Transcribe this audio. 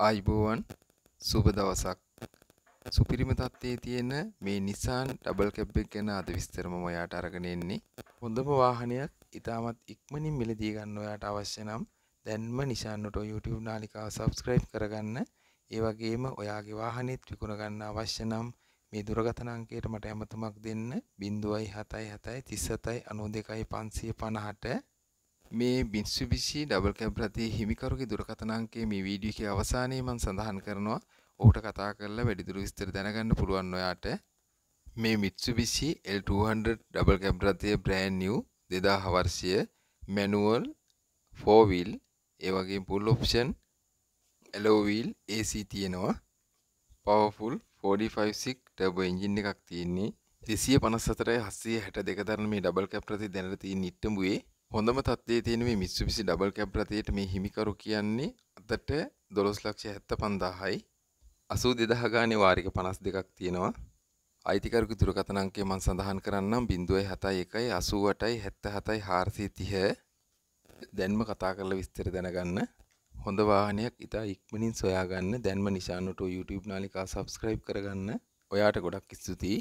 ආයිබෝවන් සුබ දවසක් සුපිරිම තත්ත්වයේ තියෙන මේ නිසාන් ඩබල් කැබ් එක ගැන අද විස්තර මම ඔයාට අරගෙන එන්නේ. හොඳම වාහනයක් ඉතාමත් ඉක්මනින් මිලදී ගන්න ඔයාට අවශ්‍ය නම් දැන්ම නිශාන් ඔටෝ YouTube නාලිකාව subscribe කරගන්න. ඒ වගේම ඔයාගේ වාහනේත් විකුණ ගන්න අවශ්‍ය නම් මේ දුරකථන අංකයට මට ඇමතුමක් දෙන්න 077 37 92 550ට මේ මිත්සුබිෂි ඩබල් කැබ් රථයේ හිමිකරුගේ දුරකථන අංකය මේ වීඩියෝ එකේ අවසානයේ මම සඳහන් කරනවා. ඔහුට කතා කරලා වැඩිදුර විස්තර දැනගන්න පුළුවන් ඔයාට. මේ මිත්සුබිෂි L200 ඩබල් කැබ් රථයේ බ්‍රෑන්ඩ් නිව් 2000 වර්ෂය මැනුවල් 4 wheel ඒ වගේම full option alloy wheel AC තියෙනවා. powerful 456 turbo engine එකක් තියෙන්නේ. 254යි 762 දරන මේ ඩබල් කැබ් රථය දැනට තියෙන ඉට්ටඹුවේ හොඳම තත්ත්වයේ තියෙන මේ මිත්සුබිසි ඩබල් කැබ් රථයට මේ හිමිකරු කියන්නේ අදට 1275000යි 82000 ගානේ වාරික 52ක් තියෙනවා. අයිතිකරුගේ දුරකථන අංකය මම සඳහන් කරන්නම්. 071 88යි 77යි 430 දැන්ම කතා කරලා විස්තර දැනගන්න. හොඳ වාහනයක් ඉතා ඉක්මනින් සොයාගන්න. දැන්ම නිශාන් ඔටෝ YouTube නාලිකාව subscribe කරගන්න. ඔයාට ගොඩක් ස්තුතියි.